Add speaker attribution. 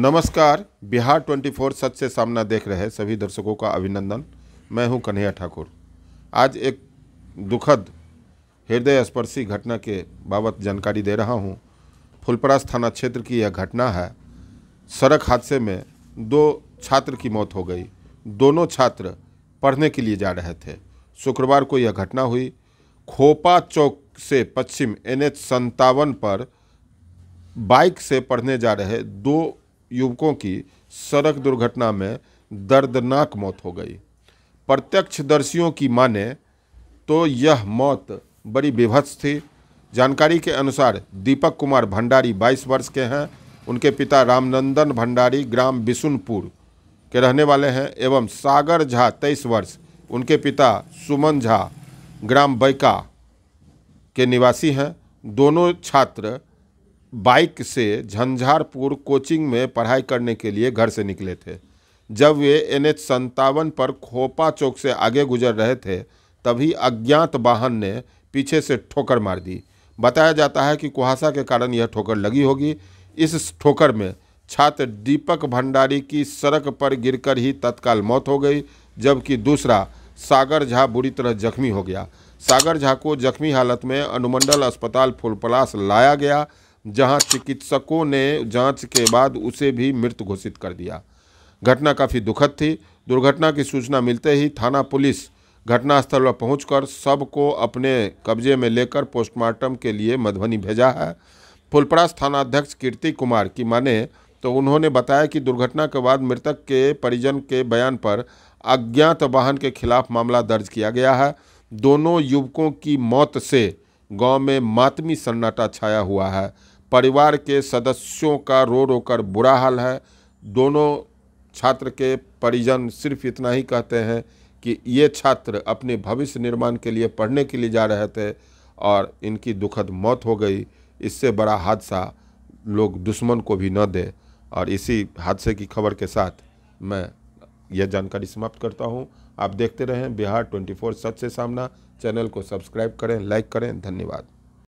Speaker 1: नमस्कार, बिहार 24 सच से सामना देख रहे सभी दर्शकों का अभिनंदन। मैं हूँ कन्हैया ठाकुर। आज एक दुखद हृदय स्पर्शी घटना के बाबत जानकारी दे रहा हूँ। फुलपरास थाना क्षेत्र की यह घटना है। सड़क हादसे में दो छात्र की मौत हो गई। दोनों छात्र पढ़ने के लिए जा रहे थे। शुक्रवार को यह घटना हुई। खोपा चौक से पश्चिम एन एच पर बाइक से पढ़ने जा रहे दो युवकों की सड़क दुर्घटना में दर्दनाक मौत हो गई। प्रत्यक्षदर्शियों की माने तो यह मौत बड़ी विभत्स थी। जानकारी के अनुसार दीपक कुमार भंडारी 22 वर्ष के हैं। उनके पिता रामनंदन भंडारी ग्राम बिशुनपुर के रहने वाले हैं एवं सागर झा 23 वर्ष, उनके पिता सुमन झा ग्राम बैका के निवासी हैं। दोनों छात्र बाइक से झंझारपुर कोचिंग में पढ़ाई करने के लिए घर से निकले थे। जब वे एन एच संतावन पर खोपा चौक से आगे गुजर रहे थे, तभी अज्ञात वाहन ने पीछे से ठोकर मार दी। बताया जाता है कि कुहासा के कारण यह ठोकर लगी होगी। इस ठोकर में छात्र दीपक भंडारी की सड़क पर गिरकर ही तत्काल मौत हो गई, जबकि दूसरा सागर झा बुरी तरह जख्मी हो गया। सागर झा को जख्मी हालत में अनुमंडल अस्पताल फुलपलास लाया गया। जहाँ चिकित्सकों ने जाँच के बाद उसे भी मृत घोषित कर दिया। घटना काफ़ी दुखद थी। दुर्घटना की सूचना मिलते ही थाना पुलिस घटनास्थल पर पहुंचकर सबको अपने कब्जे में लेकर पोस्टमार्टम के लिए मधुबनी भेजा है। फुलपरास थानाध्यक्ष कीर्ति कुमार की माने तो उन्होंने बताया कि दुर्घटना के बाद मृतक के परिजन के बयान पर अज्ञात वाहन के खिलाफ मामला दर्ज किया गया है। दोनों युवकों की मौत से गाँव में मातमी सन्नाटा छाया हुआ है। परिवार के सदस्यों का रो रो कर बुरा हाल है। दोनों छात्र के परिजन सिर्फ़ इतना ही कहते हैं कि ये छात्र अपने भविष्य निर्माण के लिए पढ़ने के लिए जा रहे थे और इनकी दुखद मौत हो गई। इससे बड़ा हादसा लोग दुश्मन को भी न दे। और इसी हादसे की खबर के साथ मैं यह जानकारी समाप्त करता हूँ। आप देखते रहें बिहार 24 सच से सामना। चैनल को सब्सक्राइब करें, लाइक करें। धन्यवाद।